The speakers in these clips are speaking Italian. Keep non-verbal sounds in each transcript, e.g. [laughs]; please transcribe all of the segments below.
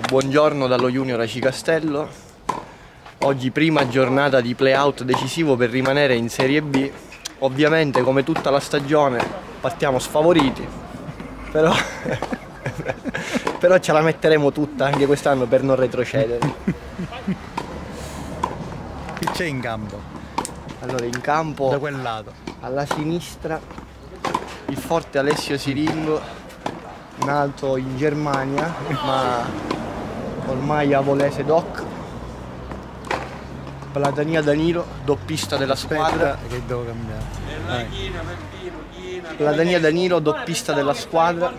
Buongiorno dallo Junior Aci Castello. Oggi prima giornata di playout decisivo per rimanere in Serie B. Ovviamente come tutta la stagione partiamo sfavoriti, però, [laughs] però ce la metteremo tutta anche quest'anno per non retrocedere. Chi c'è in campo? Allora in campo Da quel lato. alla sinistra il forte Alessio Siringo, nato in Germania ma ormai avolese doc. Platania Danilo, doppista della squadra. Aspetta che devo cambiare. Vai. Platania Danilo, doppista della squadra.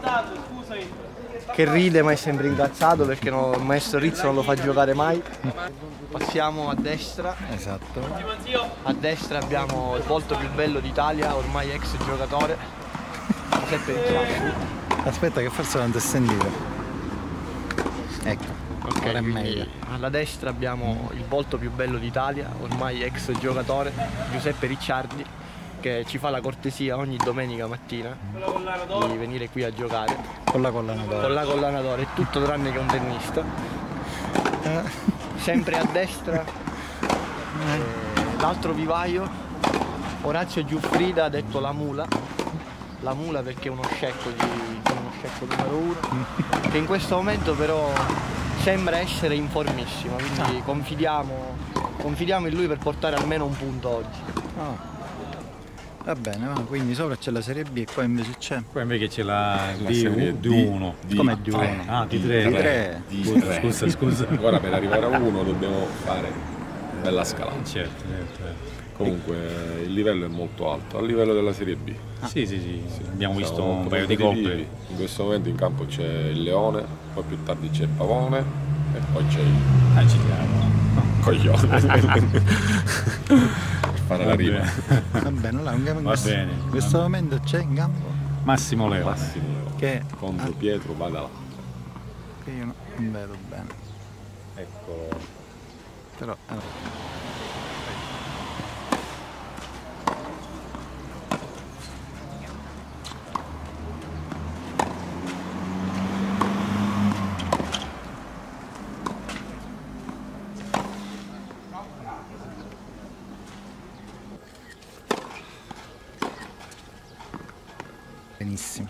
Che ride ma è sempre incazzato perché no- il maestro Rizzo non lo fa giocare mai. Passiamo a destra. Esatto. A destra abbiamo il volto più bello d'Italia, ormai ex giocatore. Giuseppe. Aspetta che forse non ti ho sentito. Ecco. Ok, meglio. alla destra abbiamo il volto più bello d'Italia, ormai ex giocatore, Giuseppe Ricciardi, che ci fa la cortesia ogni domenica mattina di venire qui a giocare Con la collana d'oro. con la collana d'oro, è tutto tranne che un tennista. Eh, Sempre a destra eh, l'altro vivaio, Orazio Giuffrida, detto la mula. La mula perché è uno scecco, di, uno scecco numero uno, che in questo momento però sembra essere in formissima, quindi confidiamo, confidiamo in lui per portare almeno un punto oggi. oh. Va bene, va. quindi sopra c'è la serie B e qua invece c'è. Qua invece c'è la La serie D1. D- Come D- D1? tre. Ah, D3. D3. D3. Scusa, scusa. Ora per arrivare a uno dobbiamo fare bella scalata. Certo, certo. Comunque il livello è molto alto, a livello della Serie B. Sì, sì, sì, abbiamo visto Siamo un paio di coppe. In questo momento in campo c'è il Leone, poi più tardi c'è il Pavone e poi c'è il Ah, ci. Coglione. [laughs] per fare la Va rima. bene. Va bene, allora in Va bene. In questo momento c'è in campo Massimo Leo. Massimo Leone. che, Contro Pietro Badala. che io no- non vedo bene. Ecco. Però eh, benissimo.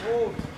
Oh.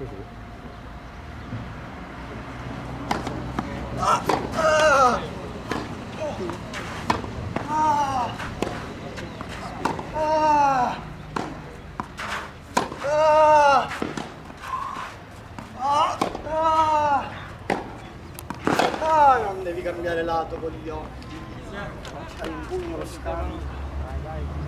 Ah, non devi cambiare lato con gli occhi. Hai un pugno lo scambio.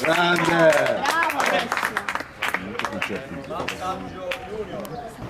Grande! Bravo Alessio.